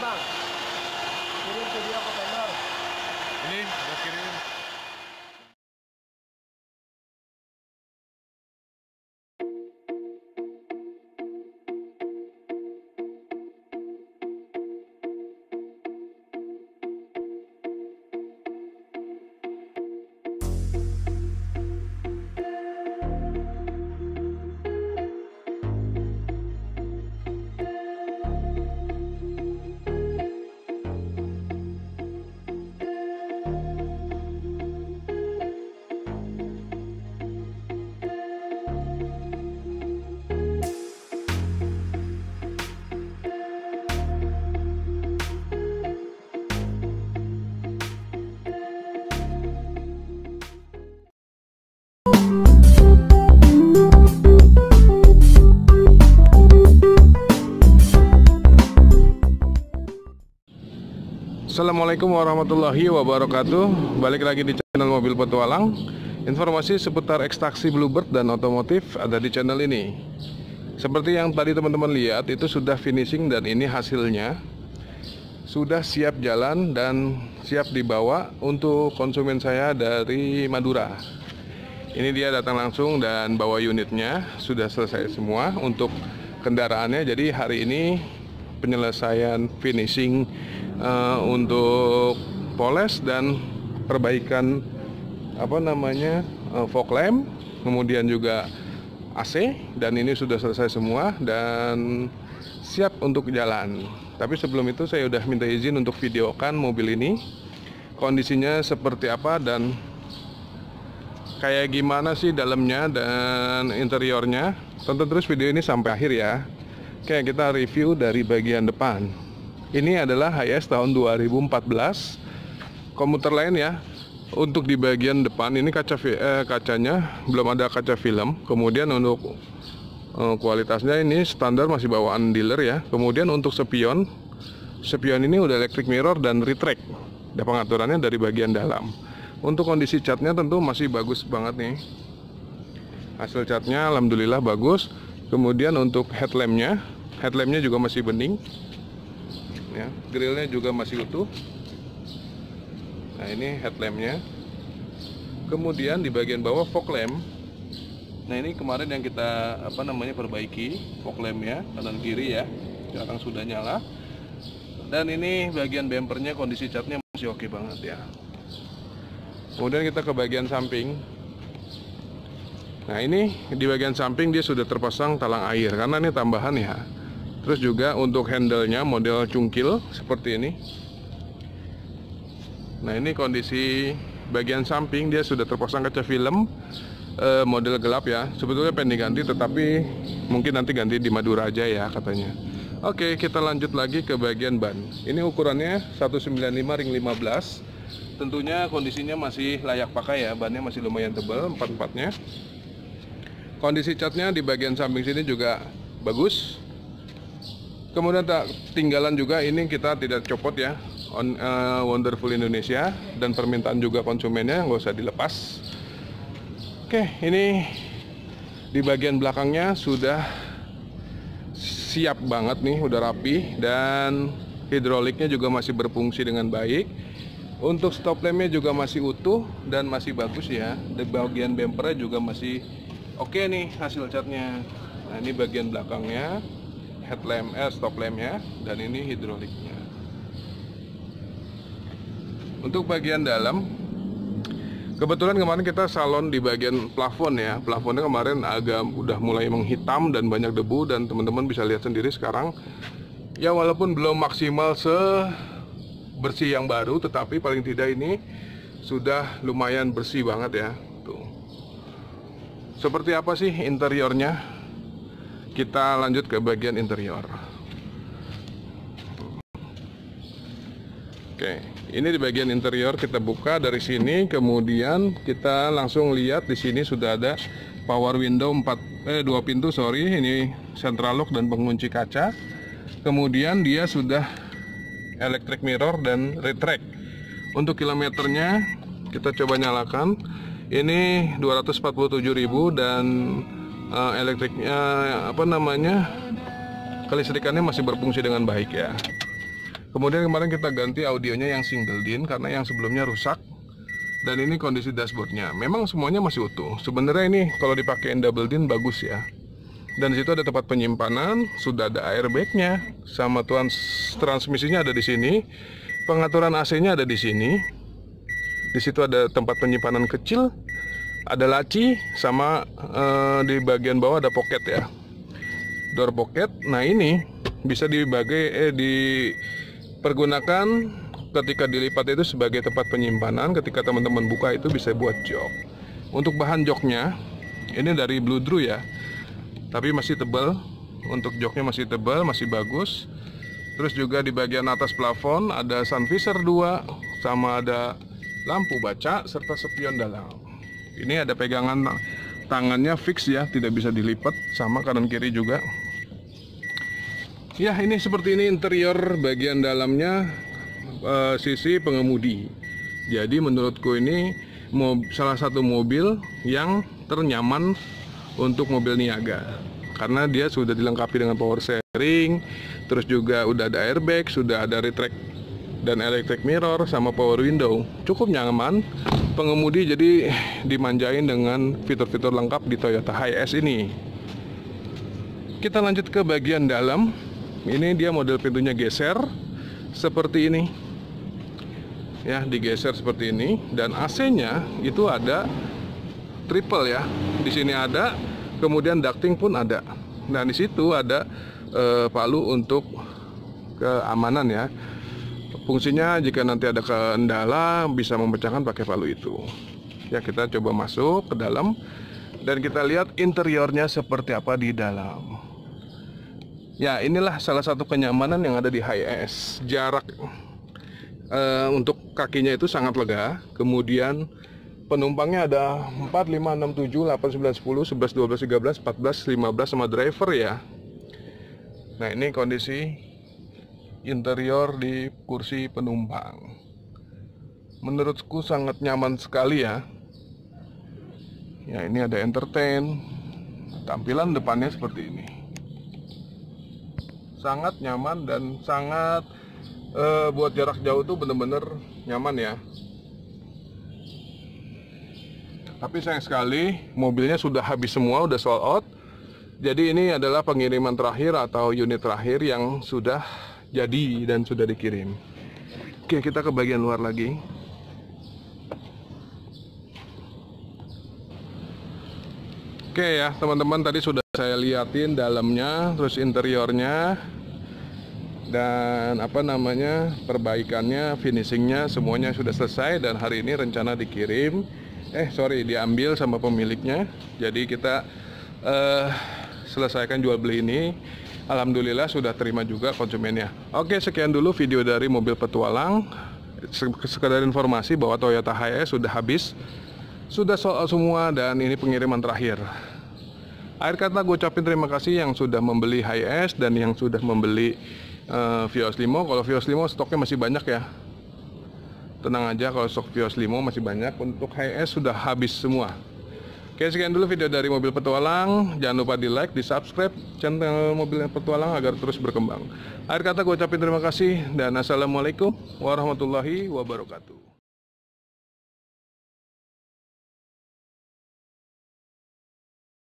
bang. Kirim video ke vendor. Ini udah kirim. Assalamualaikum warahmatullahi wabarakatuh. Balik lagi di channel Mobil Petualang. Informasi seputar ekstraksi Bluebird dan otomotif ada di channel ini. Seperti yang tadi teman-teman lihat itu sudah finishing dan ini hasilnya. Sudah siap jalan dan siap dibawa untuk konsumen saya dari Madura. Ini dia datang langsung dan bawa unitnya. Sudah selesai semua untuk kendaraannya. Jadi hari ini penyelesaian finishing uh, untuk poles dan perbaikan apa namanya uh, fog lamp, kemudian juga AC dan ini sudah selesai semua dan siap untuk jalan. Tapi sebelum itu saya sudah minta izin untuk videokan mobil ini kondisinya seperti apa dan kayak gimana sih dalamnya dan interiornya. Tonton terus video ini sampai akhir ya. Oke, kita review dari bagian depan. Ini adalah HS tahun 2014. Komuter lain ya. Untuk di bagian depan ini kaca eh, kacanya belum ada kaca film. Kemudian untuk eh, kualitasnya ini standar masih bawaan dealer ya. Kemudian untuk spion, spion ini udah electric mirror dan retract. Ada pengaturannya dari bagian dalam. Untuk kondisi catnya tentu masih bagus banget nih. Hasil catnya alhamdulillah bagus. Kemudian untuk headlampnya, headlampnya juga masih bening, ya, grillnya juga masih utuh. Nah ini headlampnya. Kemudian di bagian bawah fog lamp. Nah ini kemarin yang kita apa namanya perbaiki fog lampnya kanan kiri ya, sekarang sudah nyala. Dan ini bagian bumpernya kondisi catnya masih oke banget ya. Kemudian kita ke bagian samping. Nah ini di bagian samping dia sudah terpasang talang air karena ini tambahan ya. Terus juga untuk handle-nya model cungkil seperti ini. Nah ini kondisi bagian samping dia sudah terpasang kaca film eh, model gelap ya. Sebetulnya pengen diganti tetapi mungkin nanti ganti di Madura aja ya katanya. Oke kita lanjut lagi ke bagian ban. Ini ukurannya 195 ring 15. Tentunya kondisinya masih layak pakai ya. Bannya masih lumayan tebal empat-empatnya. Kondisi catnya di bagian samping sini juga bagus. Kemudian tak tinggalan juga ini kita tidak copot ya. On, uh, Wonderful Indonesia dan permintaan juga konsumennya nggak usah dilepas. Oke, ini di bagian belakangnya sudah siap banget nih, udah rapi dan hidroliknya juga masih berfungsi dengan baik. Untuk stop lampnya juga masih utuh dan masih bagus ya. Di bagian bumpernya juga masih Oke nih hasil catnya. Nah ini bagian belakangnya, headlamp, eh, stop lampnya, dan ini hidroliknya. Untuk bagian dalam, kebetulan kemarin kita salon di bagian plafon ya. Plafonnya kemarin agak udah mulai menghitam dan banyak debu dan teman-teman bisa lihat sendiri sekarang. Ya walaupun belum maksimal se bersih yang baru, tetapi paling tidak ini sudah lumayan bersih banget ya. Seperti apa sih interiornya? Kita lanjut ke bagian interior. Oke, ini di bagian interior kita buka dari sini, kemudian kita langsung lihat di sini sudah ada power window 4 eh 2 pintu, sorry, ini central lock dan pengunci kaca. Kemudian dia sudah electric mirror dan retract. Untuk kilometernya kita coba nyalakan. Ini 247.000 dan uh, elektriknya apa namanya? Kelistrikannya masih berfungsi dengan baik ya. Kemudian kemarin kita ganti audionya yang single din karena yang sebelumnya rusak. Dan ini kondisi dashboardnya. Memang semuanya masih utuh. Sebenarnya ini kalau dipakein double din bagus ya. Dan situ ada tempat penyimpanan, sudah ada airbagnya, sama tuan transmisinya ada di sini. Pengaturan AC-nya ada di sini. Di situ ada tempat penyimpanan kecil, ada laci, sama eh, di bagian bawah ada pocket ya. Door pocket. Nah ini bisa dibagi eh dipergunakan ketika dilipat itu sebagai tempat penyimpanan. Ketika teman-teman buka itu bisa buat jok. Untuk bahan joknya ini dari Blue Drew ya, tapi masih tebal. Untuk joknya masih tebal, masih bagus. Terus juga di bagian atas plafon ada sun visor 2 sama ada lampu baca serta spion dalam. Ini ada pegangan tangannya fix ya, tidak bisa dilipat sama kanan kiri juga. Ya, ini seperti ini interior bagian dalamnya eh, sisi pengemudi. Jadi menurutku ini salah satu mobil yang ternyaman untuk mobil niaga karena dia sudah dilengkapi dengan power sharing, terus juga udah ada airbag, sudah ada retract dan electric mirror sama power window. Cukup nyaman. Pengemudi jadi dimanjain dengan fitur-fitur lengkap di Toyota Hiace ini. Kita lanjut ke bagian dalam. Ini dia model pintunya geser seperti ini. Ya, digeser seperti ini dan AC-nya itu ada triple ya. Di sini ada, kemudian ducting pun ada. Nah, di situ ada eh, palu untuk keamanan ya. Fungsinya jika nanti ada kendala bisa memecahkan pakai palu itu. Ya, kita coba masuk ke dalam dan kita lihat interiornya seperti apa di dalam. Ya, inilah salah satu kenyamanan yang ada di Hiace. Jarak eh, untuk kakinya itu sangat lega. Kemudian penumpangnya ada 4, 5, 6, 7, 8, 9, 10, 11, 12, 13, 14, 15 sama driver ya. Nah, ini kondisi interior di kursi penumpang. Menurutku sangat nyaman sekali ya. Ya, ini ada entertain. Tampilan depannya seperti ini. Sangat nyaman dan sangat eh, buat jarak jauh tuh bener-bener nyaman ya. Tapi sayang sekali mobilnya sudah habis semua, udah sold out. Jadi ini adalah pengiriman terakhir atau unit terakhir yang sudah jadi dan sudah dikirim. Oke, kita ke bagian luar lagi. Oke ya, teman-teman tadi sudah saya liatin dalamnya, terus interiornya dan apa namanya perbaikannya, finishingnya semuanya sudah selesai dan hari ini rencana dikirim. Eh sorry, diambil sama pemiliknya. Jadi kita eh, selesaikan jual beli ini. Alhamdulillah sudah terima juga konsumennya. Oke, sekian dulu video dari mobil petualang. Sekedar informasi bahwa Toyota Hiace sudah habis sudah soal semua dan ini pengiriman terakhir. Akhir kata gue ucapin terima kasih yang sudah membeli Hiace dan yang sudah membeli uh, Vios Limo. Kalau Vios Limo stoknya masih banyak ya. Tenang aja kalau stok Vios Limo masih banyak. Untuk Hiace sudah habis semua. Oke sekian dulu video dari mobil petualang. Jangan lupa di like, di subscribe channel mobil petualang agar terus berkembang. Akhir kata gue ucapin terima kasih dan assalamualaikum warahmatullahi wabarakatuh.